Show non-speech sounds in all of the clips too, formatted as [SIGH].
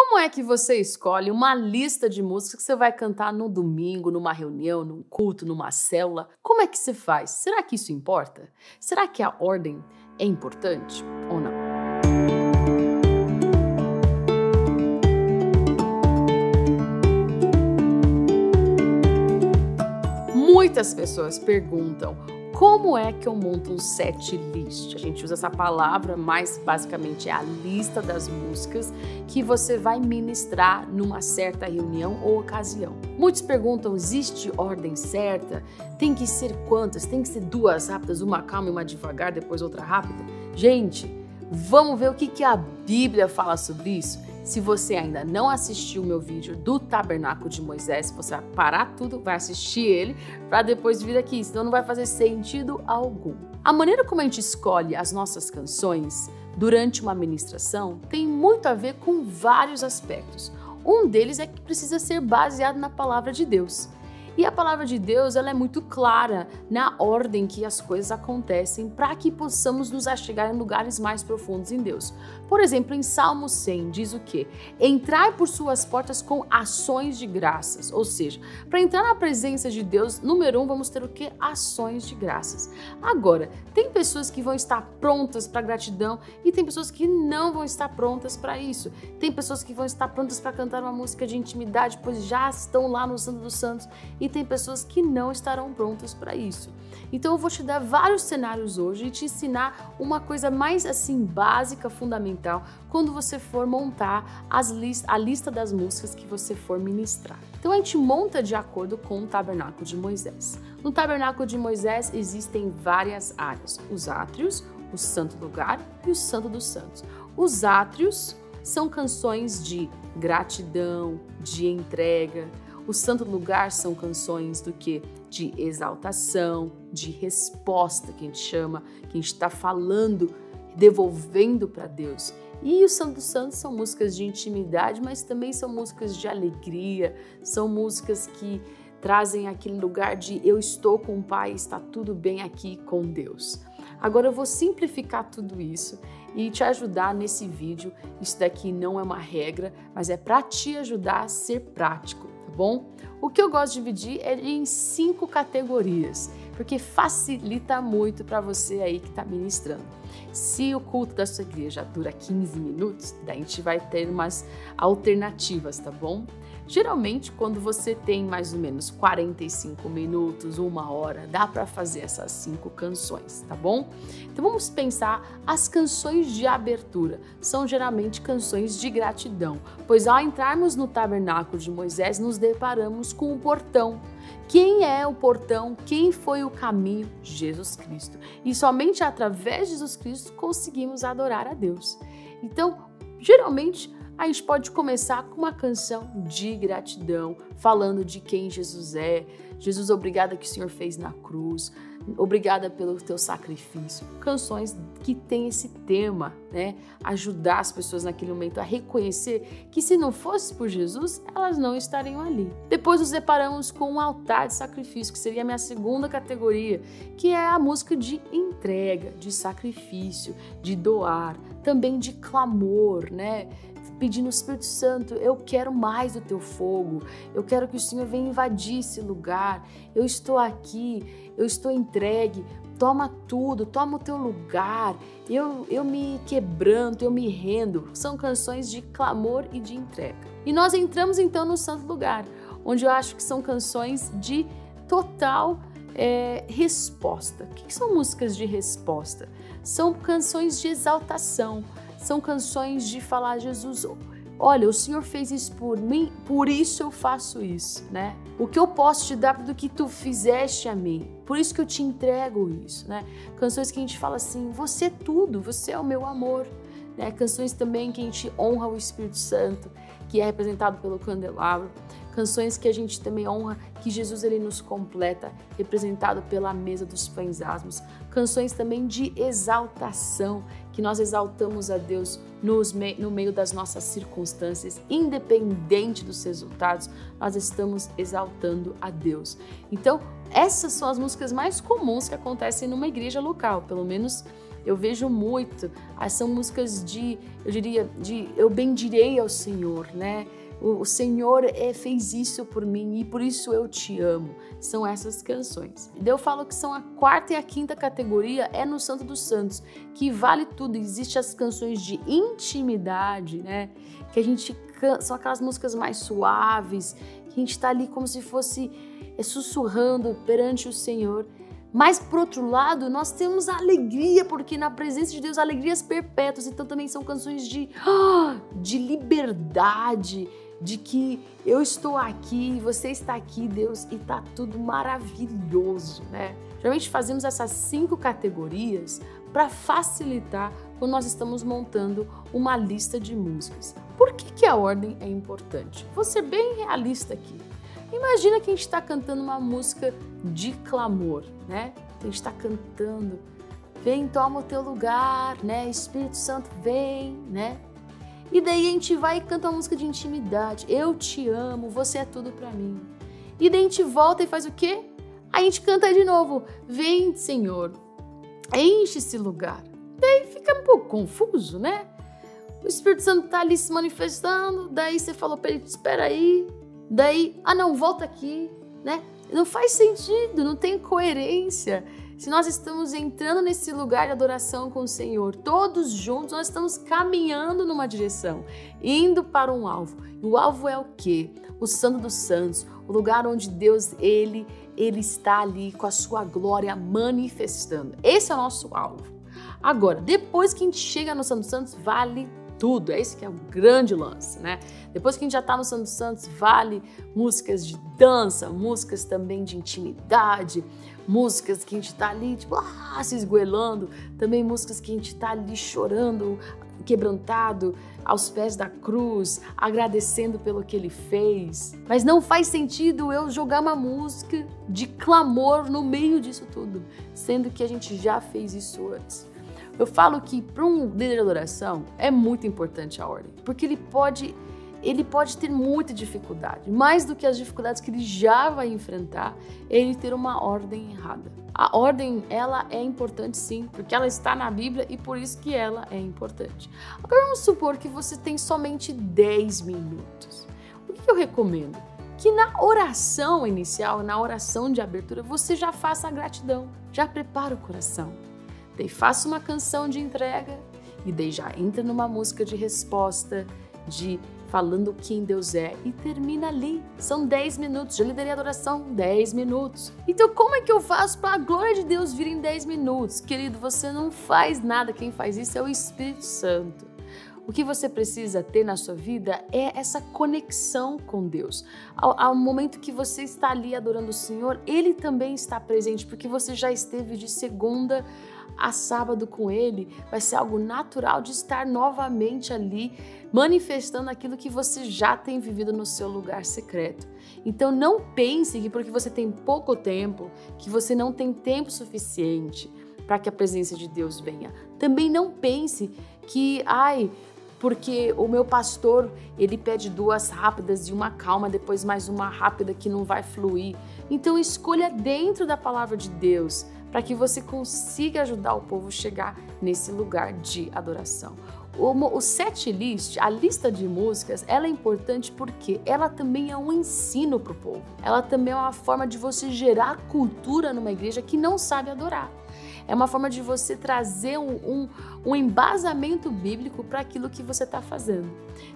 Como é que você escolhe uma lista de músicas que você vai cantar no domingo, numa reunião, num culto, numa célula? Como é que você faz? Será que isso importa? Será que a ordem é importante ou não? Muitas pessoas perguntam como é que eu monto um set list? A gente usa essa palavra, mas basicamente é a lista das músicas que você vai ministrar numa certa reunião ou ocasião. Muitos perguntam: existe ordem certa? Tem que ser quantas? Tem que ser duas rápidas, uma calma e uma devagar, depois outra rápida? Gente, vamos ver o que, que a Bíblia fala sobre isso? Se você ainda não assistiu o meu vídeo do Tabernáculo de Moisés, você vai parar tudo, vai assistir ele, para depois vir aqui, senão não vai fazer sentido algum. A maneira como a gente escolhe as nossas canções durante uma ministração tem muito a ver com vários aspectos. Um deles é que precisa ser baseado na palavra de Deus. E a palavra de Deus ela é muito clara na ordem que as coisas acontecem para que possamos nos achegar em lugares mais profundos em Deus. Por exemplo, em Salmo 100 diz o quê? Entrai por suas portas com ações de graças. Ou seja, para entrar na presença de Deus, número um, vamos ter o quê? Ações de graças. Agora, tem pessoas que vão estar prontas para gratidão e tem pessoas que não vão estar prontas para isso. Tem pessoas que vão estar prontas para cantar uma música de intimidade, pois já estão lá no Santo dos Santos e tem pessoas que não estarão prontas para isso. Então eu vou te dar vários cenários hoje e te ensinar uma coisa mais assim básica, fundamental, quando você for montar as list a lista das músicas que você for ministrar. Então a gente monta de acordo com o tabernáculo de Moisés. No tabernáculo de Moisés existem várias áreas: os átrios, o santo lugar e o santo dos santos. Os átrios são canções de gratidão, de entrega, o santo lugar são canções do que? De exaltação, de resposta, que a gente chama, que a gente está falando, devolvendo para Deus. E o Santo Santos são músicas de intimidade, mas também são músicas de alegria, são músicas que trazem aquele lugar de eu estou com o Pai, está tudo bem aqui com Deus. Agora eu vou simplificar tudo isso e te ajudar nesse vídeo. Isso daqui não é uma regra, mas é para te ajudar a ser prático bom? O que eu gosto de dividir é em cinco categorias, porque facilita muito para você aí que está ministrando. Se o culto da sua igreja dura 15 minutos, daí a gente vai ter umas alternativas, tá bom? Geralmente, quando você tem mais ou menos 45 minutos, uma hora, dá para fazer essas cinco canções, tá bom? Então vamos pensar as canções de abertura. São geralmente canções de gratidão, pois ao entrarmos no tabernáculo de Moisés, nos deparamos com o portão. Quem é o portão? Quem foi o caminho? Jesus Cristo. E somente através de Jesus Cristo conseguimos adorar a Deus. Então, geralmente, a gente pode começar com uma canção de gratidão, falando de quem Jesus é. Jesus, obrigada que o Senhor fez na cruz. Obrigada pelo teu sacrifício. Canções que têm esse tema, né? Ajudar as pessoas naquele momento a reconhecer que se não fosse por Jesus, elas não estariam ali. Depois nos deparamos com um altar de sacrifício, que seria a minha segunda categoria, que é a música de entrega, de sacrifício, de doar, também de clamor, né? Pedindo Espírito Santo, eu quero mais do teu fogo, eu quero que o Senhor venha invadir esse lugar, eu estou aqui, eu estou entregue, toma tudo, toma o teu lugar, eu, eu me quebranto, eu me rendo. São canções de clamor e de entrega. E nós entramos então no santo lugar, onde eu acho que são canções de total é, resposta. O que são músicas de resposta? São canções de exaltação são canções de falar, Jesus, olha, o Senhor fez isso por mim, por isso eu faço isso, né? O que eu posso te dar do que tu fizeste a mim, por isso que eu te entrego isso, né? Canções que a gente fala assim, você é tudo, você é o meu amor, né? Canções também que a gente honra o Espírito Santo, que é representado pelo candelabro canções que a gente também honra que Jesus ele nos completa, representado pela mesa dos pães asmos, canções também de exaltação, que nós exaltamos a Deus nos, no meio das nossas circunstâncias, independente dos resultados, nós estamos exaltando a Deus. Então, essas são as músicas mais comuns que acontecem numa igreja local, pelo menos eu vejo muito, ah, são músicas de, eu diria, de eu bendirei ao Senhor, né? O, Senhor é, fez isso por mim e por isso eu te amo. São essas canções. Eu falo que são a quarta e a quinta categoria é no Santo dos Santos, que vale tudo. Existem as canções de intimidade, né? Que a gente são aquelas músicas mais suaves, que a gente está ali como se fosse é, sussurrando perante o Senhor. Mas, por outro lado, nós temos a alegria, porque na presença de Deus, alegrias perpétuas. Então, também são canções de, [GASPS] de liberdade, de que eu estou aqui, você está aqui, Deus, e tá tudo maravilhoso, né? Geralmente fazemos essas cinco categorias para facilitar quando nós estamos montando uma lista de músicas. Por que, que a ordem é importante? Vou ser bem realista aqui. Imagina que a gente está cantando uma música de clamor, né? A gente está cantando, vem, toma o teu lugar, né? Espírito Santo, vem, né? E daí a gente vai e canta uma música de intimidade. Eu te amo, você é tudo para mim. E daí a gente volta e faz o quê? A gente canta de novo. Vem, Senhor, enche esse lugar. Daí fica um pouco confuso, né? O Espírito Santo tá ali se manifestando, daí você falou para ele, espera aí. Daí, ah não, volta aqui, né? Não faz sentido, não tem coerência. Se nós estamos entrando nesse lugar de adoração com o Senhor, todos juntos, nós estamos caminhando numa direção, indo para um alvo. E o alvo é o quê? O Santo dos Santos, o lugar onde Deus, ele, ele está ali com a sua glória manifestando. Esse é o nosso alvo. Agora, depois que a gente chega no Santo dos Santos, vale tudo. É isso que é um grande lance, né? Depois que a gente já está no Santo Santos, vale músicas de dança, músicas também de intimidade, músicas que a gente está ali, tipo, ah, se esgoelando, também músicas que a gente está ali chorando, quebrantado aos pés da cruz, agradecendo pelo que ele fez. Mas não faz sentido eu jogar uma música de clamor no meio disso tudo, sendo que a gente já fez isso antes. Eu falo que para um líder de adoração é muito importante a ordem, porque ele pode ele pode ter muita dificuldade, mais do que as dificuldades que ele já vai enfrentar, ele ter uma ordem errada. A ordem, ela é importante sim, porque ela está na Bíblia e por isso que ela é importante. Agora vamos supor que você tem somente 10 minutos. O que eu recomendo? Que na oração inicial, na oração de abertura, você já faça a gratidão, já prepara o coração. Daí faça uma canção de entrega e daí já entra numa música de resposta, de falando quem Deus é e termina ali. São 10 minutos, já liderei a adoração 10 minutos. Então como é que eu faço para a glória de Deus vir em 10 minutos? Querido, você não faz nada, quem faz isso é o Espírito Santo. O que você precisa ter na sua vida é essa conexão com Deus. Ao, ao, momento que você está ali adorando o Senhor, Ele também está presente, porque você já esteve de segunda a sábado com Ele. Vai ser algo natural de estar novamente ali manifestando aquilo que você já tem vivido no seu lugar secreto. Então não pense que porque você tem pouco tempo, que você não tem tempo suficiente para que a presença de Deus venha. Também não pense que, ai, porque o meu pastor, ele pede duas rápidas e uma calma, depois mais uma rápida que não vai fluir. Então escolha dentro da palavra de Deus para que você consiga ajudar o povo a chegar nesse lugar de adoração. O, o set list, a lista de músicas, ela é importante porque ela também é um ensino para o povo. Ela também é uma forma de você gerar cultura numa igreja que não sabe adorar. É uma forma de você trazer um, um, um embasamento bíblico para aquilo que você está fazendo.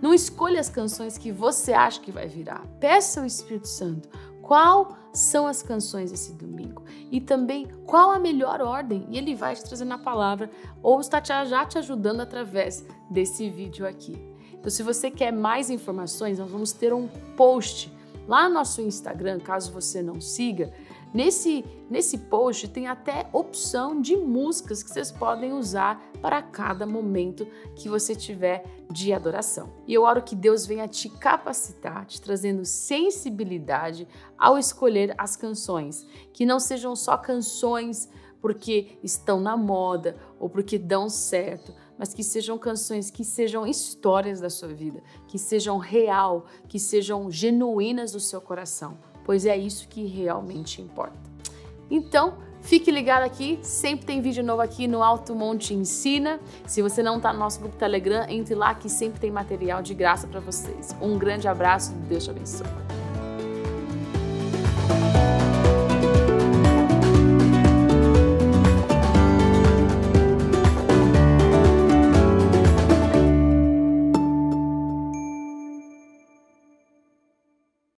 Não escolha as canções que você acha que vai virar. Peça ao Espírito Santo qual são as canções esse domingo e também qual a melhor ordem. E ele vai te trazer na palavra ou está já te ajudando através desse vídeo aqui. Então, se você quer mais informações, nós vamos ter um post lá no nosso Instagram, caso você não siga Nesse, nesse post tem até opção de músicas que vocês podem usar para cada momento que você tiver de adoração. E eu oro que Deus venha te capacitar, te trazendo sensibilidade ao escolher as canções, que não sejam só canções porque estão na moda ou porque dão certo, mas que sejam canções que sejam histórias da sua vida, que sejam real, que sejam genuínas do seu coração pois é isso que realmente importa. Então, Fique ligado aqui, sempre tem vídeo novo aqui no Alto Monte Ensina. Se você não está no nosso grupo Telegram, entre lá que sempre tem material de graça para vocês. Um grande abraço, Deus te abençoe.